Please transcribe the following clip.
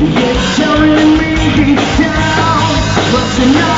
You're tearing me down, but you tonight.